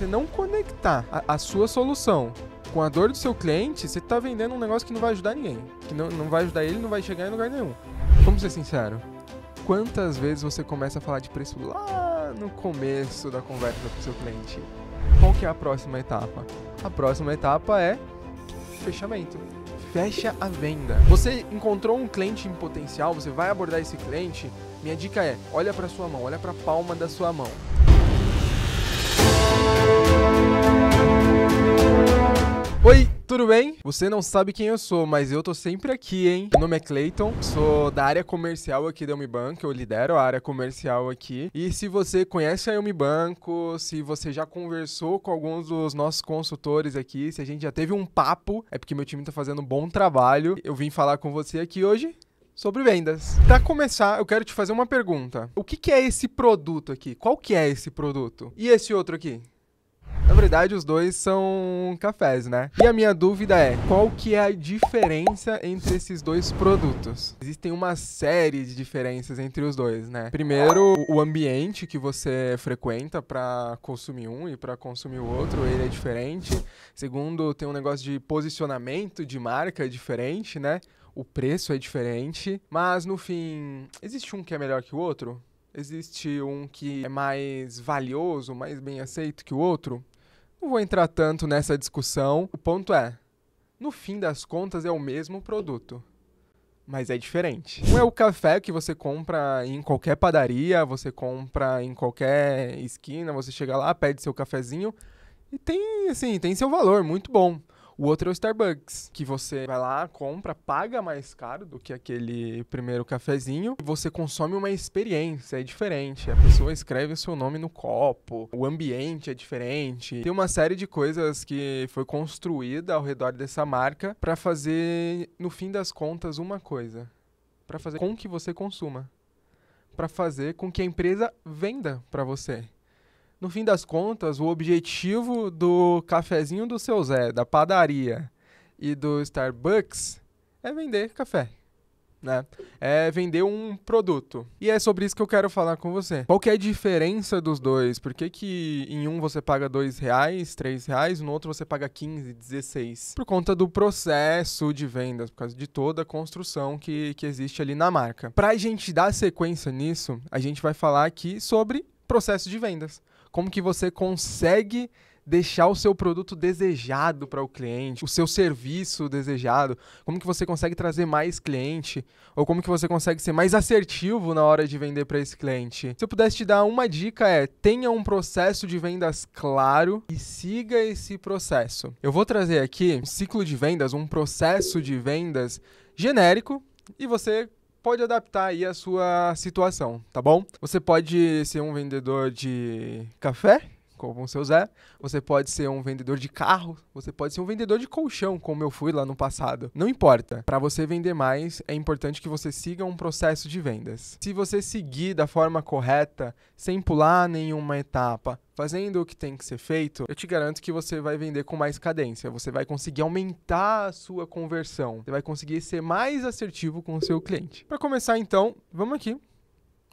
você não conectar a, a sua solução com a dor do seu cliente, você tá vendendo um negócio que não vai ajudar ninguém. Que não, não vai ajudar ele, não vai chegar em lugar nenhum. Vamos ser sincero. Quantas vezes você começa a falar de preço lá no começo da conversa com o seu cliente? Qual que é a próxima etapa? A próxima etapa é fechamento. Fecha a venda. Você encontrou um cliente em potencial, você vai abordar esse cliente. Minha dica é: olha para sua mão, olha para a palma da sua mão. Oi, tudo bem? Você não sabe quem eu sou, mas eu tô sempre aqui, hein? Meu nome é Clayton, sou da área comercial aqui da Unibanco, eu lidero a área comercial aqui. E se você conhece a Unibanco, se você já conversou com alguns dos nossos consultores aqui, se a gente já teve um papo, é porque meu time tá fazendo um bom trabalho. Eu vim falar com você aqui hoje sobre vendas. Para começar, eu quero te fazer uma pergunta. O que, que é esse produto aqui? Qual que é esse produto? E esse outro aqui? Na verdade, os dois são cafés, né? E a minha dúvida é, qual que é a diferença entre esses dois produtos? Existem uma série de diferenças entre os dois, né? Primeiro, o ambiente que você frequenta para consumir um e para consumir o outro, ele é diferente. Segundo, tem um negócio de posicionamento de marca diferente, né? O preço é diferente, mas no fim, existe um que é melhor que o outro? Existe um que é mais valioso, mais bem aceito que o outro? Não vou entrar tanto nessa discussão. O ponto é, no fim das contas é o mesmo produto, mas é diferente. Um é o café que você compra em qualquer padaria, você compra em qualquer esquina, você chega lá, pede seu cafezinho e tem assim, tem seu valor, muito bom. O outro é o Starbucks, que você vai lá, compra, paga mais caro do que aquele primeiro cafezinho e você consome uma experiência, é diferente. A pessoa escreve o seu nome no copo, o ambiente é diferente. Tem uma série de coisas que foi construída ao redor dessa marca para fazer, no fim das contas, uma coisa: para fazer com que você consuma, para fazer com que a empresa venda para você no fim das contas, o objetivo do cafezinho do seu Zé, da padaria e do Starbucks é vender café. Né? É vender um produto. E é sobre isso que eu quero falar com você. Qual que é a diferença dos dois? Por que, que em um você paga dois reais, três reais, no outro você paga 15, 16? Por conta do processo de vendas, por causa de toda a construção que, que existe ali na marca. Para a gente dar sequência nisso, a gente vai falar aqui sobre processo de vendas como que você consegue deixar o seu produto desejado para o cliente, o seu serviço desejado, como que você consegue trazer mais cliente, ou como que você consegue ser mais assertivo na hora de vender para esse cliente. Se eu pudesse te dar uma dica é, tenha um processo de vendas claro e siga esse processo. Eu vou trazer aqui um ciclo de vendas, um processo de vendas genérico e você pode adaptar aí a sua situação, tá bom? Você pode ser um vendedor de café, como o seu Zé, você pode ser um vendedor de carro, você pode ser um vendedor de colchão, como eu fui lá no passado. Não importa. Para você vender mais, é importante que você siga um processo de vendas. Se você seguir da forma correta, sem pular nenhuma etapa, fazendo o que tem que ser feito, eu te garanto que você vai vender com mais cadência, você vai conseguir aumentar a sua conversão, você vai conseguir ser mais assertivo com o seu cliente. Para começar então, vamos aqui.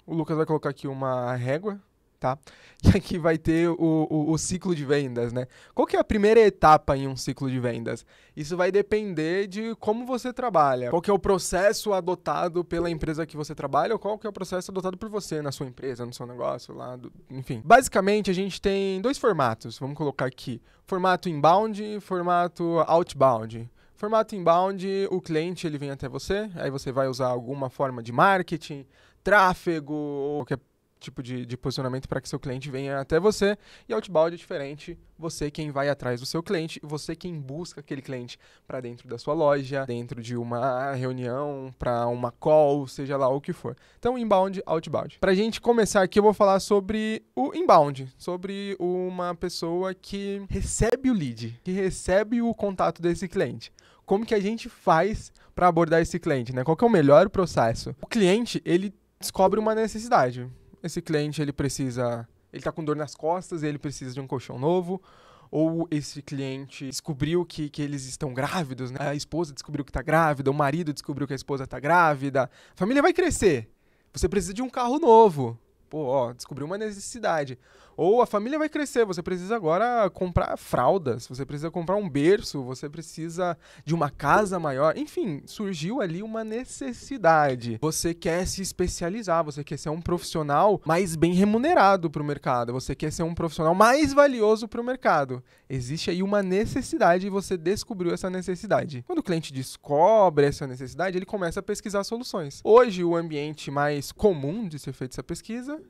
O Lucas vai colocar aqui uma régua tá? E aqui vai ter o, o, o, ciclo de vendas, né? Qual que é a primeira etapa em um ciclo de vendas? Isso vai depender de como você trabalha. Qual que é o processo adotado pela empresa que você trabalha ou qual que é o processo adotado por você na sua empresa, no seu negócio, lá, do, enfim. Basicamente, a gente tem dois formatos, vamos colocar aqui. Formato inbound e formato outbound. Formato inbound, o cliente ele vem até você, aí você vai usar alguma forma de marketing, tráfego, qualquer tipo de, de posicionamento para que seu cliente venha até você. E outbound é diferente, você quem vai atrás do seu cliente, você quem busca aquele cliente para dentro da sua loja, dentro de uma reunião, para uma call, seja lá o que for. Então, inbound, outbound. Para a gente começar aqui, eu vou falar sobre o inbound, sobre uma pessoa que recebe o lead, que recebe o contato desse cliente. Como que a gente faz para abordar esse cliente, né? Qual que é o melhor processo? O cliente, ele descobre uma necessidade esse cliente ele precisa, ele está com dor nas costas, ele precisa de um colchão novo, ou esse cliente descobriu que, que eles estão grávidos, né? a esposa descobriu que está grávida, o marido descobriu que a esposa está grávida, a família vai crescer, você precisa de um carro novo, pô, ó, descobriu uma necessidade. Ou a família vai crescer, você precisa agora comprar fraldas, você precisa comprar um berço, você precisa de uma casa maior. Enfim, surgiu ali uma necessidade. Você quer se especializar, você quer ser um profissional mais bem remunerado para o mercado, você quer ser um profissional mais valioso para o mercado. Existe aí uma necessidade e você descobriu essa necessidade. Quando o cliente descobre essa necessidade, ele começa a pesquisar soluções. Hoje, o ambiente mais comum de ser feita essa pesquisa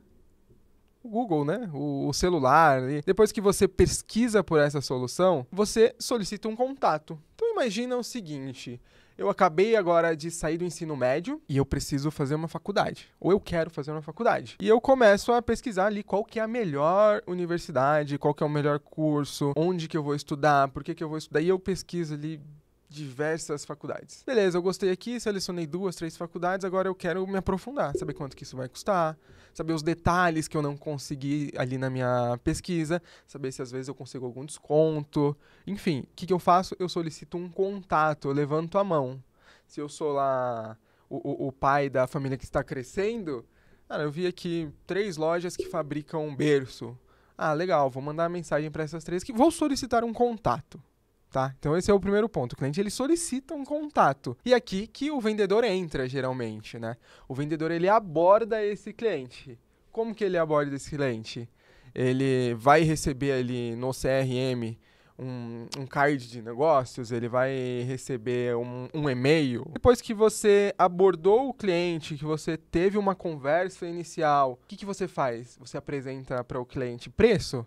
Google, né? O, o celular. E depois que você pesquisa por essa solução, você solicita um contato. Então imagina o seguinte: eu acabei agora de sair do ensino médio e eu preciso fazer uma faculdade. Ou eu quero fazer uma faculdade. E eu começo a pesquisar ali qual que é a melhor universidade, qual que é o melhor curso, onde que eu vou estudar, por que, que eu vou estudar. E eu pesquiso ali diversas faculdades. Beleza, eu gostei aqui, selecionei duas, três faculdades, agora eu quero me aprofundar, saber quanto que isso vai custar, saber os detalhes que eu não consegui ali na minha pesquisa, saber se às vezes eu consigo algum desconto. Enfim, o que, que eu faço? Eu solicito um contato, eu levanto a mão. Se eu sou lá o, o, o pai da família que está crescendo, cara, eu vi aqui três lojas que fabricam berço. Ah, legal, vou mandar mensagem para essas três que vou solicitar um contato. Tá? Então esse é o primeiro ponto. O cliente ele solicita um contato. E aqui que o vendedor entra geralmente, né? O vendedor ele aborda esse cliente. Como que ele aborda esse cliente? Ele vai receber ali no CRM um, um card de negócios, ele vai receber um, um e-mail. Depois que você abordou o cliente, que você teve uma conversa inicial, o que, que você faz? Você apresenta para o cliente preço?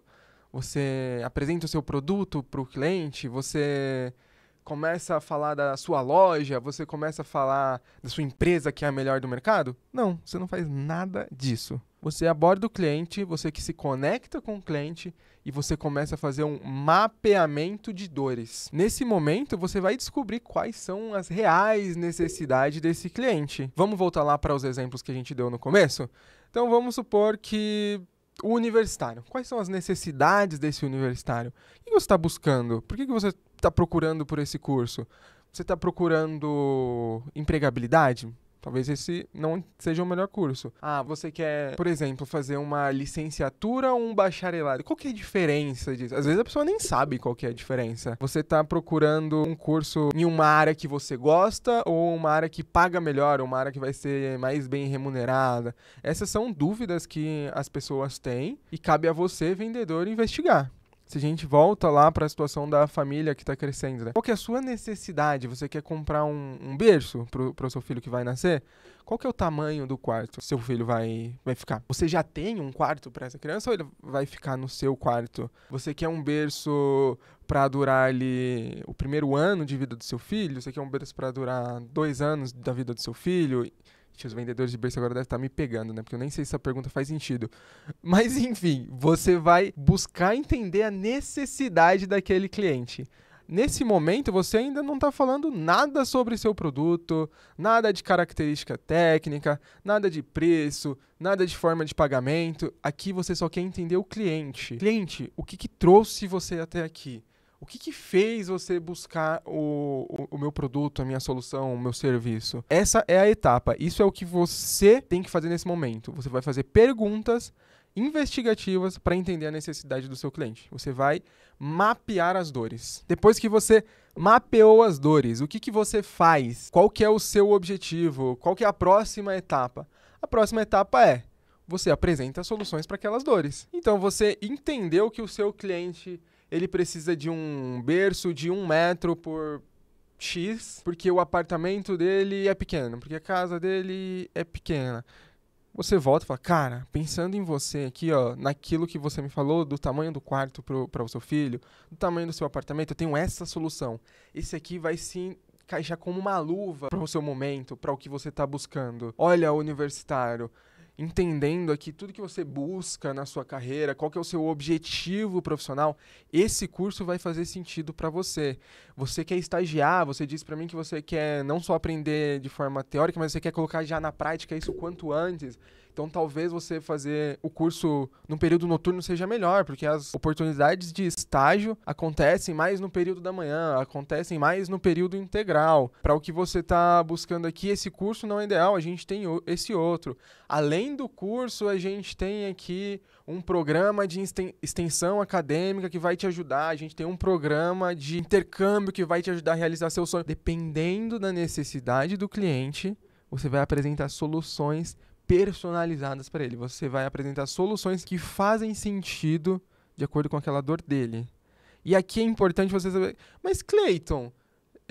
Você apresenta o seu produto para o cliente, você começa a falar da sua loja, você começa a falar da sua empresa que é a melhor do mercado? Não, você não faz nada disso. Você aborda o cliente, você que se conecta com o cliente e você começa a fazer um mapeamento de dores. Nesse momento, você vai descobrir quais são as reais necessidades desse cliente. Vamos voltar lá para os exemplos que a gente deu no começo? Então vamos supor que o universitário. Quais são as necessidades desse universitário? O que você está buscando? Por que, que você está procurando por esse curso? Você está procurando empregabilidade? Talvez esse não seja o melhor curso. Ah, você quer, por exemplo, fazer uma licenciatura ou um bacharelado. Qual que é a diferença disso? Às vezes a pessoa nem sabe qual que é a diferença. Você está procurando um curso em uma área que você gosta ou uma área que paga melhor, uma área que vai ser mais bem remunerada. Essas são dúvidas que as pessoas têm e cabe a você, vendedor, investigar se a gente volta lá para a situação da família que está crescendo, né? Qual que é a sua necessidade? Você quer comprar um, um berço para o seu filho que vai nascer? Qual que é o tamanho do quarto que seu filho vai, vai ficar? Você já tem um quarto para essa criança ou ele vai ficar no seu quarto? Você quer um berço para durar ali o primeiro ano de vida do seu filho? Você quer um berço para durar dois anos da vida do seu filho? Os vendedores de berço agora devem estar me pegando, né? Porque eu nem sei se essa pergunta faz sentido. Mas enfim, você vai buscar entender a necessidade daquele cliente. Nesse momento, você ainda não está falando nada sobre seu produto, nada de característica técnica, nada de preço, nada de forma de pagamento. Aqui você só quer entender o cliente. Cliente, o que, que trouxe você até aqui? O que, que fez você buscar o, o, o, meu produto, a minha solução, o meu serviço? Essa é a etapa. Isso é o que você tem que fazer nesse momento. Você vai fazer perguntas investigativas para entender a necessidade do seu cliente. Você vai mapear as dores. Depois que você mapeou as dores, o que, que você faz? Qual que é o seu objetivo? Qual que é a próxima etapa? A próxima etapa é você apresenta soluções para aquelas dores. Então você entendeu que o seu cliente ele precisa de um berço de um metro por X, porque o apartamento dele é pequeno, porque a casa dele é pequena. Você volta e fala, cara, pensando em você aqui, ó, naquilo que você me falou, do tamanho do quarto para o seu filho, do tamanho do seu apartamento, eu tenho essa solução. Esse aqui vai se encaixar como uma luva para o seu momento, para o que você está buscando. Olha, universitário, entendendo aqui tudo que você busca na sua carreira, qual que é o seu objetivo profissional, esse curso vai fazer sentido para você. Você quer estagiar, você disse para mim que você quer não só aprender de forma teórica, mas você quer colocar já na prática isso quanto antes. Então talvez você fazer o curso no período noturno seja melhor, porque as oportunidades de estágio acontecem mais no período da manhã, acontecem mais no período integral. Para o que você está buscando aqui, esse curso não é ideal, a gente tem esse outro. Além do curso, a gente tem aqui um programa de extensão acadêmica que vai te ajudar, a gente tem um programa de intercâmbio que vai te ajudar a realizar seu sonho. Dependendo da necessidade do cliente, você vai apresentar soluções personalizadas para ele. Você vai apresentar soluções que fazem sentido de acordo com aquela dor dele. E aqui é importante você saber, mas Clayton,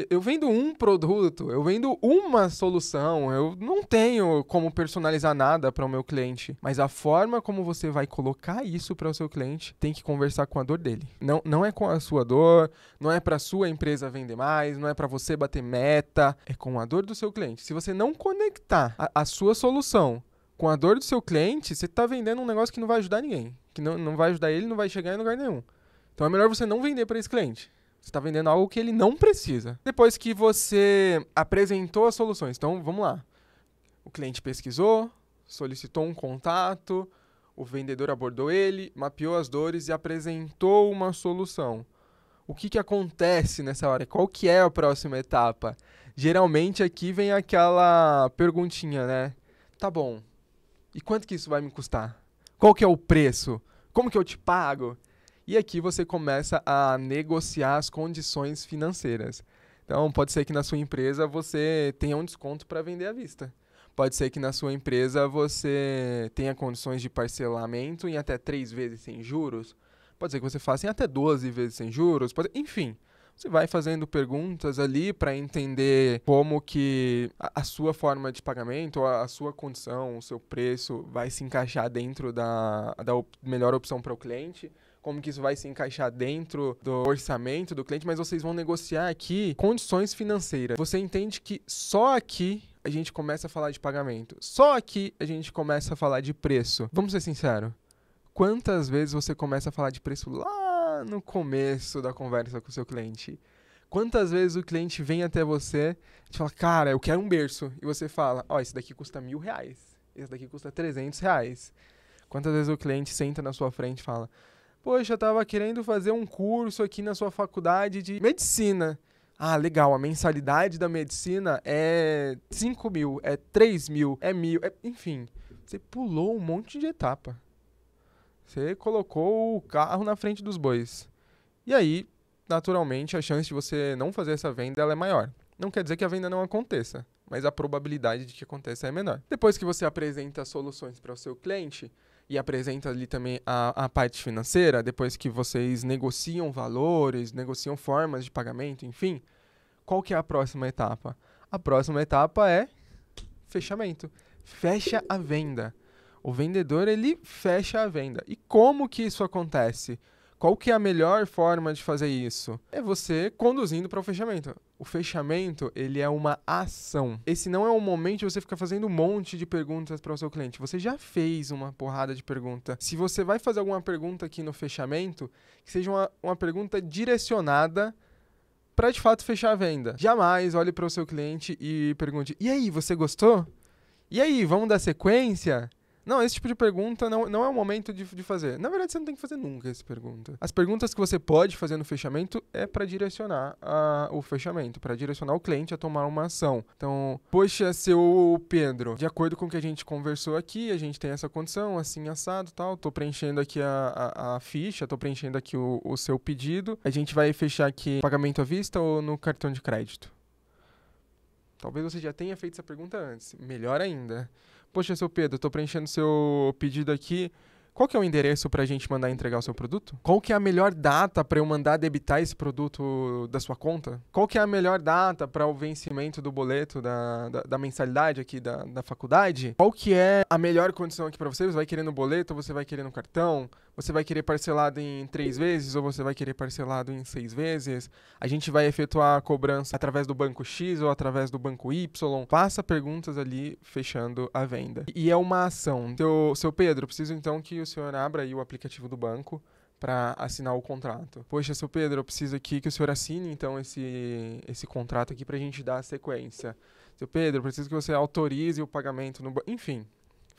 eu vendo um produto, eu vendo uma solução, eu não tenho como personalizar nada para o meu cliente. Mas a forma como você vai colocar isso para o seu cliente tem que conversar com a dor dele. Não, não é com a sua dor, não é para sua empresa vender mais, não é para você bater meta, é com a dor do seu cliente. Se você não conectar a, a sua solução com a dor do seu cliente, você está vendendo um negócio que não vai ajudar ninguém, que não, não vai ajudar ele, não vai chegar em lugar nenhum. Então é melhor você não vender para esse cliente. Você está vendendo algo que ele não precisa. Depois que você apresentou as soluções, então vamos lá. O cliente pesquisou, solicitou um contato, o vendedor abordou ele, mapeou as dores e apresentou uma solução. O que, que acontece nessa hora? Qual que é a próxima etapa? Geralmente aqui vem aquela perguntinha, né? Tá bom. E quanto que isso vai me custar? Qual que é o preço? Como que eu te pago? E aqui você começa a negociar as condições financeiras. Então, pode ser que na sua empresa você tenha um desconto para vender à vista. Pode ser que na sua empresa você tenha condições de parcelamento em até três vezes sem juros. Pode ser que você faça em até 12 vezes sem juros. Pode... Enfim, você vai fazendo perguntas ali para entender como que a, sua forma de pagamento, a, a, sua condição, o seu preço vai se encaixar dentro da, da op melhor opção para o cliente como que isso vai se encaixar dentro do orçamento do cliente, mas vocês vão negociar aqui condições financeiras. Você entende que só aqui a gente começa a falar de pagamento. Só aqui a gente começa a falar de preço. Vamos ser sinceros. Quantas vezes você começa a falar de preço lá no começo da conversa com o seu cliente? Quantas vezes o cliente vem até você e fala, cara, eu quero um berço. E você fala, ó, oh, esse daqui custa mil reais. Esse daqui custa 300 reais. Quantas vezes o cliente senta na sua frente e fala, Poxa, eu tava querendo fazer um curso aqui na sua faculdade de medicina. Ah, legal, a mensalidade da medicina é 5 mil, é 3 mil, é mil, é... enfim. Você pulou um monte de etapa. Você colocou o carro na frente dos bois. E aí, naturalmente, a chance de você não fazer essa venda é maior. Não quer dizer que a venda não aconteça, mas a probabilidade de que aconteça é menor. Depois que você apresenta soluções para o seu cliente, e apresenta ali também a, a parte financeira, depois que vocês negociam valores, negociam formas de pagamento, enfim, qual que é a próxima etapa? A próxima etapa é fechamento. Fecha a venda. O vendedor ele fecha a venda. E como que isso acontece? Qual que é a melhor forma de fazer isso? É você conduzindo para o fechamento. O fechamento, ele é uma ação. Esse não é um momento de você ficar fazendo um monte de perguntas para o seu cliente. Você já fez uma porrada de pergunta. Se você vai fazer alguma pergunta aqui no fechamento, que seja uma, uma pergunta direcionada para de fato fechar a venda. Jamais olhe para o seu cliente e pergunte: "E aí, você gostou? E aí, vamos dar sequência?" Não, esse tipo de pergunta não, não é o momento de, de fazer. Na verdade, você não tem que fazer nunca essa pergunta. As perguntas que você pode fazer no fechamento é para direcionar a, o fechamento, para direcionar o cliente a tomar uma ação. Então, poxa, seu Pedro, de acordo com o que a gente conversou aqui, a gente tem essa condição, assim, assado tal. Tô preenchendo aqui a, a, a ficha, tô preenchendo aqui o, o seu pedido. A gente vai fechar aqui pagamento à vista ou no cartão de crédito? Talvez você já tenha feito essa pergunta antes. Melhor ainda. Poxa, seu Pedro, estou preenchendo seu pedido aqui. Qual que é o endereço para a gente mandar entregar o seu produto? Qual que é a melhor data para eu mandar debitar esse produto da sua conta? Qual que é a melhor data para o vencimento do boleto da, da, da mensalidade aqui da, da faculdade? Qual que é a melhor condição aqui para você? Você vai querer no boleto você vai querer no cartão? Você vai querer parcelado em três vezes ou você vai querer parcelado em seis vezes? A gente vai efetuar a cobrança através do banco X ou através do banco Y? Faça perguntas ali fechando a venda. E é uma ação. Seu, seu Pedro, preciso então que o senhor abra aí o aplicativo do banco para assinar o contrato. Poxa, seu Pedro, eu preciso aqui que o senhor assine então esse, esse contrato aqui para a gente dar a sequência. Seu Pedro, preciso que você autorize o pagamento no. Enfim,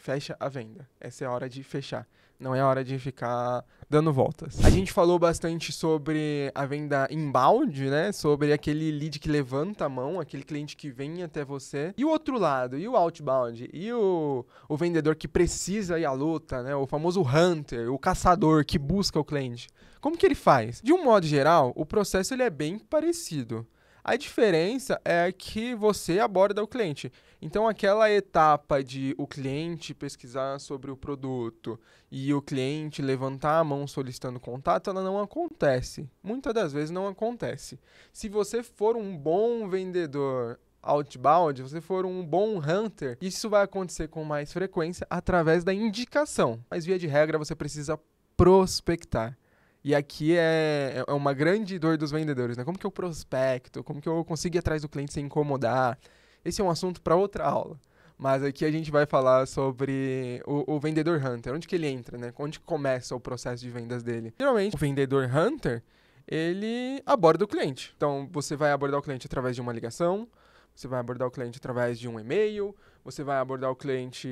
fecha a venda. Essa é a hora de fechar. Não é a hora de ficar dando voltas. A gente falou bastante sobre a venda inbound, né? Sobre aquele lead que levanta a mão, aquele cliente que vem até você. E o outro lado, e o outbound, e o, o vendedor que precisa ir à luta, né? O famoso hunter, o caçador que busca o cliente. Como que ele faz? De um modo geral, o processo ele é bem parecido. A diferença é que você aborda o cliente. Então, aquela etapa de o cliente pesquisar sobre o produto e o cliente levantar a mão solicitando contato, ela não acontece. Muitas das vezes não acontece. Se você for um bom vendedor outbound, você for um bom hunter, isso vai acontecer com mais frequência através da indicação. Mas, via de regra, você precisa prospectar. E aqui é, é uma grande dor dos vendedores, né? Como que eu prospecto? Como que eu consigo ir atrás do cliente sem incomodar? Esse é um assunto para outra aula. Mas aqui a gente vai falar sobre o, o, vendedor hunter, onde que ele entra, né? Onde começa o processo de vendas dele. Geralmente, o vendedor hunter, ele aborda o cliente. Então, você vai abordar o cliente através de uma ligação, você vai abordar o cliente através de um e-mail, você vai abordar o cliente,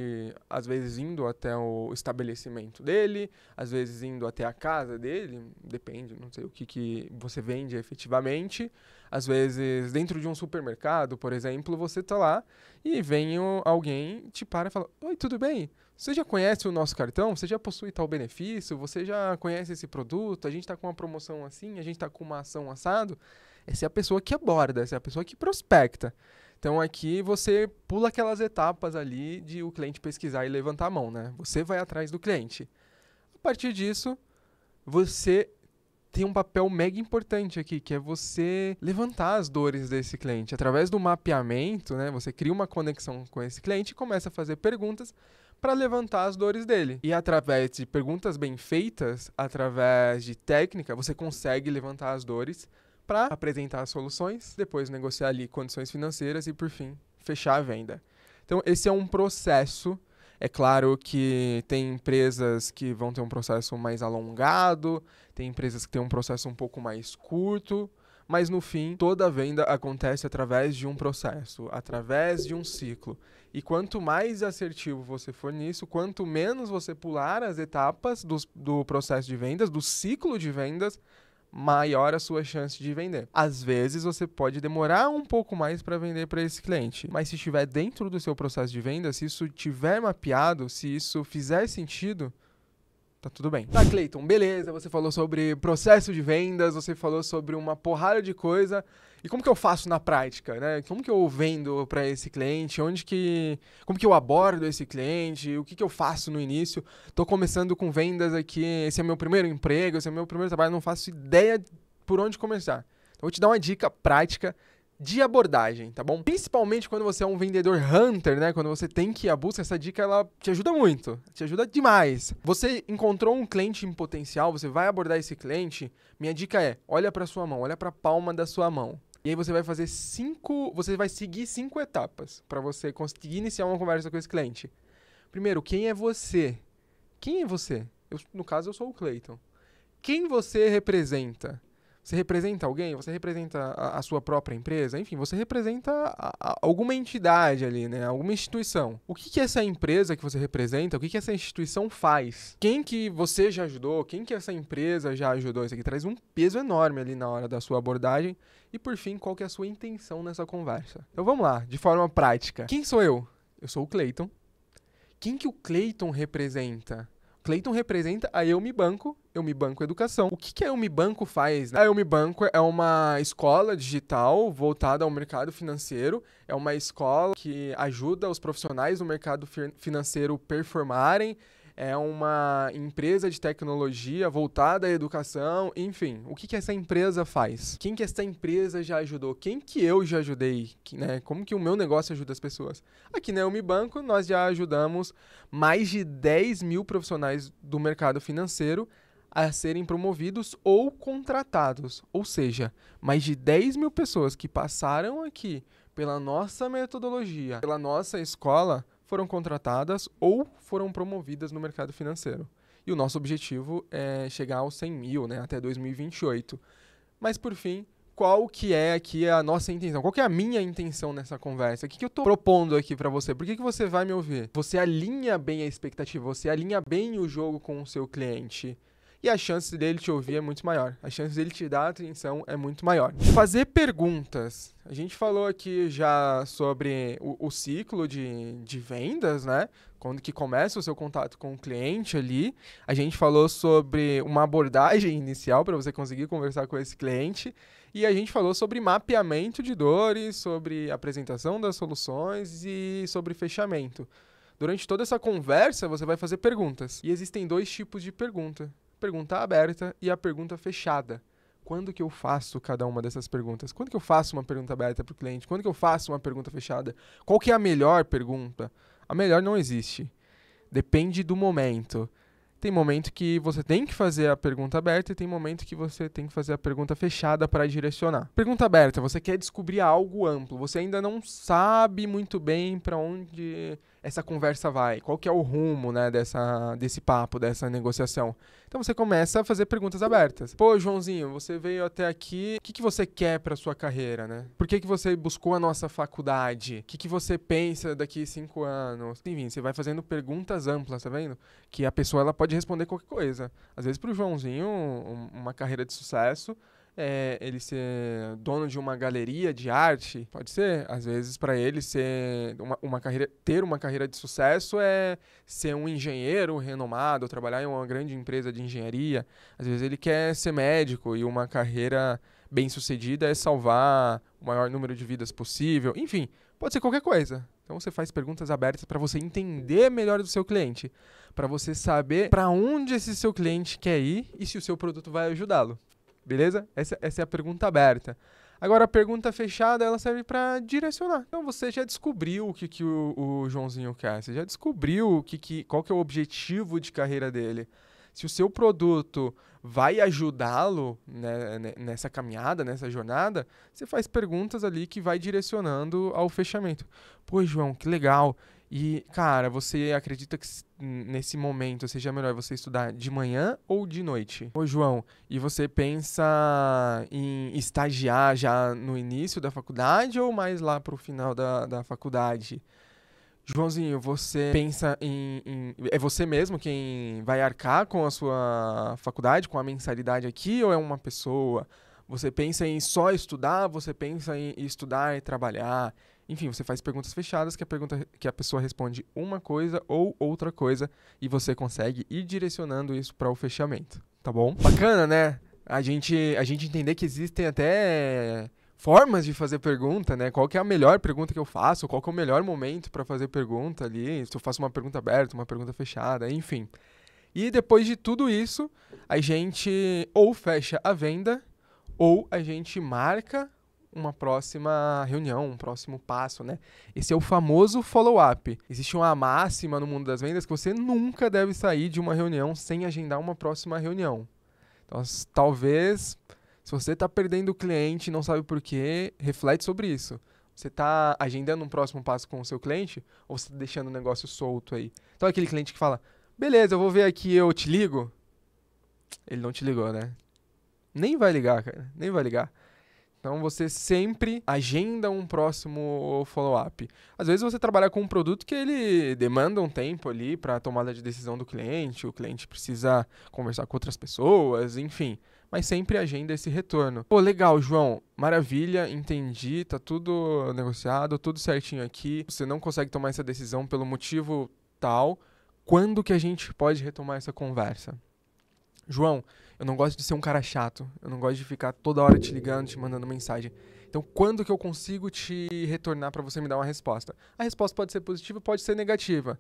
às vezes, indo até o estabelecimento dele, às vezes indo até a casa dele, depende, não sei o que, que você vende efetivamente. Às vezes, dentro de um supermercado, por exemplo, você está lá e vem alguém te para e fala: Oi, tudo bem? Você já conhece o nosso cartão? Você já possui tal benefício? Você já conhece esse produto? A gente está com uma promoção assim? A gente está com uma ação assado? Essa é a pessoa que aborda, essa é a pessoa que prospecta. Então aqui você pula aquelas etapas ali de o cliente pesquisar e levantar a mão, né? Você vai atrás do cliente. A partir disso, você tem um papel mega importante aqui, que é você levantar as dores desse cliente. Através do mapeamento, né, você cria uma conexão com esse cliente e começa a fazer perguntas para levantar as dores dele. E através de perguntas bem feitas, através de técnica, você consegue levantar as dores para apresentar as soluções, depois negociar ali condições financeiras e, por fim, fechar a venda. Então, esse é um processo. É claro que tem empresas que vão ter um processo mais alongado, tem empresas que têm um processo um pouco mais curto, mas no fim, toda venda acontece através de um processo, através de um ciclo. E quanto mais assertivo você for nisso, quanto menos você pular as etapas do, do processo de vendas, do ciclo de vendas, maior a sua chance de vender. Às vezes você pode demorar um pouco mais para vender para esse cliente, mas se estiver dentro do seu processo de venda, se isso tiver mapeado, se isso fizer sentido, tá tudo bem. Tá, Cleiton, beleza, você falou sobre processo de vendas, você falou sobre uma porrada de coisa. E como que eu faço na prática, né? Como que eu vendo para esse cliente? Onde que como que eu abordo esse cliente? O que que eu faço no início? Tô começando com vendas aqui, esse é meu primeiro emprego, esse é meu primeiro trabalho, não faço ideia por onde começar. Então, vou te dar uma dica prática de abordagem, tá bom? Principalmente quando você é um vendedor hunter, né? Quando você tem que ir à busca, essa dica ela te ajuda muito, te ajuda demais. Você encontrou um cliente em potencial, você vai abordar esse cliente, minha dica é: olha para sua mão, olha para a palma da sua mão. E aí você vai fazer cinco, você vai seguir cinco etapas para você conseguir iniciar uma conversa com esse cliente. Primeiro, quem é você? Quem é você? Eu, no caso, eu sou o Clayton. Quem você representa? Você representa alguém? Você representa a, a sua própria empresa? Enfim, você representa a, a, alguma entidade ali, né? Alguma instituição. O que, que essa empresa que você representa, o que, que essa instituição faz? Quem que você já ajudou? Quem que essa empresa já ajudou? Isso aqui traz um peso enorme ali na hora da sua abordagem. E por fim, qual que é a sua intenção nessa conversa? Então vamos lá, de forma prática. Quem sou eu? Eu sou o Clayton. Quem que o Clayton representa? Clayton representa a Eu Me Banco, Eu Me Banco Educação. O que, que a Eu Me Banco faz? A Eu Me Banco é uma escola digital voltada ao mercado financeiro. É uma escola que ajuda os profissionais do mercado financeiro performarem é uma empresa de tecnologia voltada à educação, enfim, o que, que essa empresa faz? Quem que essa empresa já ajudou? Quem que eu já ajudei? Né? Como que o meu negócio ajuda as pessoas? Aqui na Elmi Banco, nós já ajudamos mais de 10 mil profissionais do mercado financeiro a serem promovidos ou contratados. Ou seja, mais de 10 mil pessoas que passaram aqui pela nossa metodologia, pela nossa escola, foram contratadas ou foram promovidas no mercado financeiro. E o nosso objetivo é chegar aos 100 mil né, até 2028. Mas, por fim, qual que é aqui a nossa intenção, qual que é a minha intenção nessa conversa, o que, que eu tô propondo aqui para você, por que, que você vai me ouvir? Você alinha bem a expectativa, você alinha bem o jogo com o seu cliente e a chance dele te ouvir é muito maior. A chance dele te dar atenção é muito maior. Fazer perguntas. A gente falou aqui já sobre o, o ciclo de, de vendas, né? Quando que começa o seu contato com o cliente ali. A gente falou sobre uma abordagem inicial para você conseguir conversar com esse cliente. E a gente falou sobre mapeamento de dores, sobre apresentação das soluções e sobre fechamento. Durante toda essa conversa, você vai fazer perguntas. E existem dois tipos de pergunta pergunta aberta e a pergunta fechada. Quando que eu faço cada uma dessas perguntas? Quando que eu faço uma pergunta aberta para o cliente? Quando que eu faço uma pergunta fechada? Qual que é a melhor pergunta? A melhor não existe. Depende do momento. Tem momento que você tem que fazer a pergunta aberta e tem momento que você tem que fazer a pergunta fechada para direcionar. Pergunta aberta, você quer descobrir algo amplo, você ainda não sabe muito bem para onde essa conversa vai, qual que é o rumo, né, dessa, desse papo, dessa negociação. Então você começa a fazer perguntas abertas. Pô, Joãozinho, você veio até aqui, o que, que você quer para sua carreira, né? Por que, que você buscou a nossa faculdade? O que, que você pensa daqui cinco anos? Enfim, você vai fazendo perguntas amplas, tá vendo? Que a pessoa ela pode responder qualquer coisa. Às vezes para o Joãozinho, uma carreira de sucesso é, ele ser dono de uma galeria de arte, pode ser. Às vezes, para ele ser uma, uma, carreira, ter uma carreira de sucesso é ser um engenheiro renomado, trabalhar em uma grande empresa de engenharia. Às vezes, ele quer ser médico e uma carreira bem sucedida é salvar o maior número de vidas possível. Enfim, pode ser qualquer coisa. Então você faz perguntas abertas para você entender melhor do seu cliente, para você saber para onde esse seu cliente quer ir e se o seu produto vai ajudá-lo. Beleza? Essa, essa é a pergunta aberta. Agora, a pergunta fechada, ela serve para direcionar. Então, você já descobriu o que, que o, o Joãozinho quer. Você já descobriu o que, que, qual que é o objetivo de carreira dele. Se o seu produto vai ajudá-lo né, nessa caminhada, nessa jornada, você faz perguntas ali que vai direcionando ao fechamento. Pô, João, que legal. E, cara, você acredita que nesse momento seja melhor você estudar de manhã ou de noite? Ô, João, e você pensa em estagiar já no início da faculdade ou mais lá pro final da, da faculdade? Joãozinho, você pensa em, em, É você mesmo quem vai arcar com a sua faculdade, com a mensalidade aqui, ou é uma pessoa? Você pensa em só estudar? Você pensa em estudar e trabalhar? Enfim, você faz perguntas fechadas que a, pergunta, que a pessoa responde uma coisa ou outra coisa e você consegue ir direcionando isso para o fechamento, tá bom? Bacana, né? A gente, a gente entender que existem até formas de fazer pergunta, né? Qual que é a melhor pergunta que eu faço? Qual que é o melhor momento para fazer pergunta ali? Se eu faço uma pergunta aberta, uma pergunta fechada, enfim. E depois de tudo isso, a gente ou fecha a venda ou a gente marca uma próxima reunião, um próximo passo, né? Esse é o famoso follow-up. Existe uma máxima no mundo das vendas que você nunca deve sair de uma reunião sem agendar uma próxima reunião. Então, talvez, se você está perdendo o cliente não sabe por quê, reflete sobre isso. Você está agendando um próximo passo com o seu cliente ou você está deixando o negócio solto aí? Então, aquele cliente que fala, beleza, eu vou ver aqui, eu te ligo. Ele não te ligou, né? Nem vai ligar, cara. Nem vai ligar. Então você sempre agenda um próximo follow-up. Às vezes você trabalha com um produto que ele demanda um tempo ali para a tomada de decisão do cliente, o cliente precisa conversar com outras pessoas, enfim. Mas sempre agenda esse retorno. Pô, legal, João. Maravilha, entendi, tá tudo negociado, tudo certinho aqui. Você não consegue tomar essa decisão pelo motivo tal. Quando que a gente pode retomar essa conversa? João, eu não gosto de ser um cara chato. Eu não gosto de ficar toda hora te ligando, te mandando mensagem. Então, quando que eu consigo te retornar para você me dar uma resposta? A resposta pode ser positiva, pode ser negativa.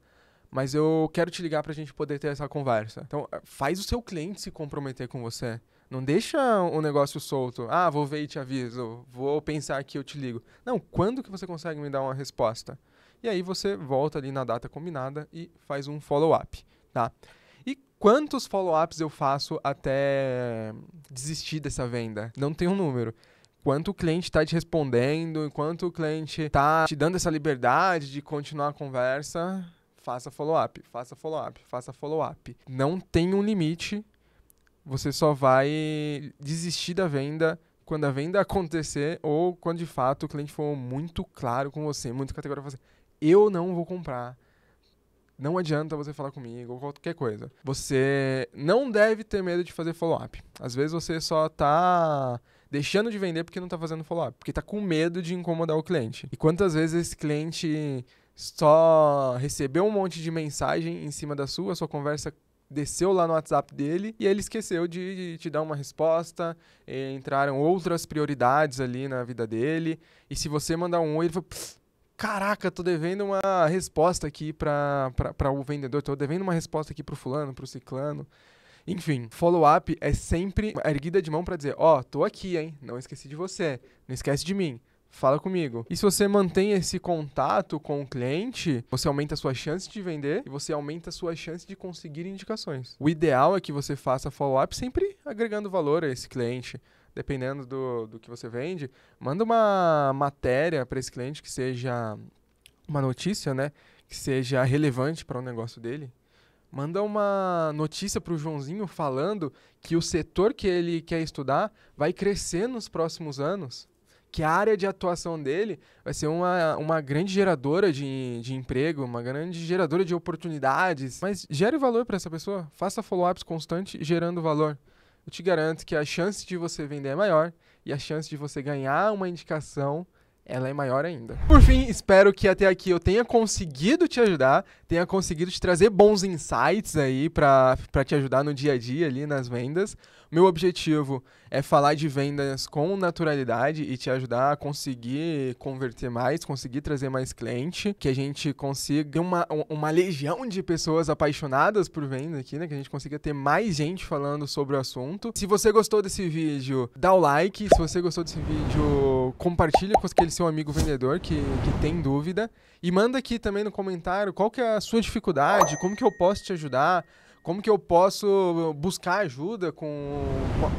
Mas eu quero te ligar para a gente poder ter essa conversa. Então, faz o seu cliente se comprometer com você. Não deixa o negócio solto. Ah, vou ver e te aviso. Vou pensar que eu te ligo. Não, quando que você consegue me dar uma resposta? E aí você volta ali na data combinada e faz um follow-up, tá? Quantos follow-ups eu faço até desistir dessa venda? Não tem um número. Quanto o cliente está te respondendo, enquanto o cliente está te dando essa liberdade de continuar a conversa, faça follow-up, faça follow-up, faça follow-up. Não tem um limite, você só vai desistir da venda quando a venda acontecer ou quando de fato o cliente for muito claro com você, muito categórico, assim, eu não vou comprar. Não adianta você falar comigo ou qualquer coisa. Você não deve ter medo de fazer follow-up. Às vezes você só tá deixando de vender porque não está fazendo follow-up, porque está com medo de incomodar o cliente. E quantas vezes esse cliente só recebeu um monte de mensagem em cima da sua, sua conversa desceu lá no WhatsApp dele e ele esqueceu de te dar uma resposta, entraram outras prioridades ali na vida dele, e se você mandar um oi, ele fala, caraca, tô devendo uma resposta aqui para o vendedor, tô devendo uma resposta aqui para o fulano, para o ciclano. Enfim, follow-up é sempre erguida de mão para dizer, ó, oh, tô aqui, hein? Não esqueci de você, não esquece de mim. Fala comigo. E se você mantém esse contato com o cliente, você aumenta a sua chance de vender e você aumenta a sua chance de conseguir indicações. O ideal é que você faça follow-up sempre agregando valor a esse cliente. Dependendo do, do que você vende, manda uma matéria para esse cliente que seja uma notícia, né? Que seja relevante para o negócio dele manda uma notícia para o Joãozinho falando que o setor que ele quer estudar vai crescer nos próximos anos, que a área de atuação dele vai ser uma, uma grande geradora de, de emprego, uma grande geradora de oportunidades. Mas gere valor para essa pessoa, faça follow-ups constantes gerando valor. Eu te garanto que a chance de você vender é maior e a chance de você ganhar uma indicação ela é maior ainda. Por fim, espero que até aqui eu tenha conseguido te ajudar, tenha conseguido te trazer bons insights aí para te ajudar no dia a dia ali nas vendas. Meu objetivo é falar de vendas com naturalidade e te ajudar a conseguir converter mais, conseguir trazer mais cliente, que a gente consiga uma, uma legião de pessoas apaixonadas por venda aqui, né? Que a gente consiga ter mais gente falando sobre o assunto. Se você gostou desse vídeo, dá o like. Se você gostou desse vídeo, compartilha com aquele seu amigo vendedor que, que tem dúvida. E manda aqui também no comentário qual que é a sua dificuldade, como que eu posso te ajudar. Como que eu posso buscar ajuda com,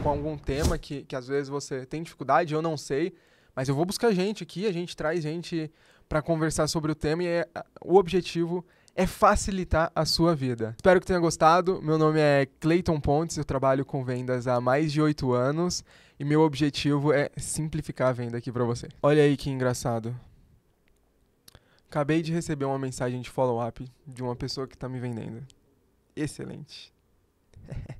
com, algum tema que, que às vezes você tem dificuldade, eu não sei, mas eu vou buscar gente aqui, a gente traz gente para conversar sobre o tema e é, o objetivo é facilitar a sua vida. Espero que tenha gostado. Meu nome é Clayton Pontes, eu trabalho com vendas há mais de oito anos e meu objetivo é simplificar a venda aqui para você. Olha aí que engraçado. Acabei de receber uma mensagem de follow-up de uma pessoa que está me vendendo. Excelente.